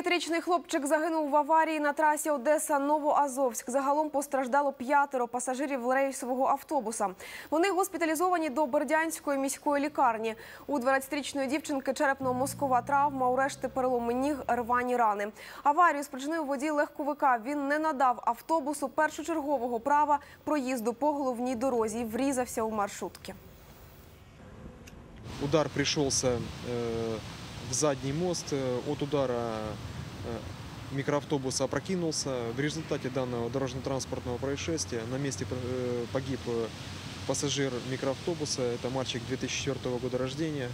12-річний хлопчик загинув в аварії на трасі Одеса Новоазовськ. Загалом постраждало п'ятеро пасажирів рейсового автобуса. Вони госпіталізовані до Бердянської міської лікарні. У 12-річної дівчинки черепно-мозкова травма, у решти переломи ніг, рвані рани. Аварію спричинив водій легковика. Він не надав автобусу першочергового права проїзду по головній дорозі і врізався у маршрутки. Удар пришелся э, в задний мост. Э, От удара э, микроавтобус опрокинулся. В результате данного дорожно-транспортного происшествия на месте э, погиб э, пассажир микроавтобуса. Это мальчик 2004 года рождения.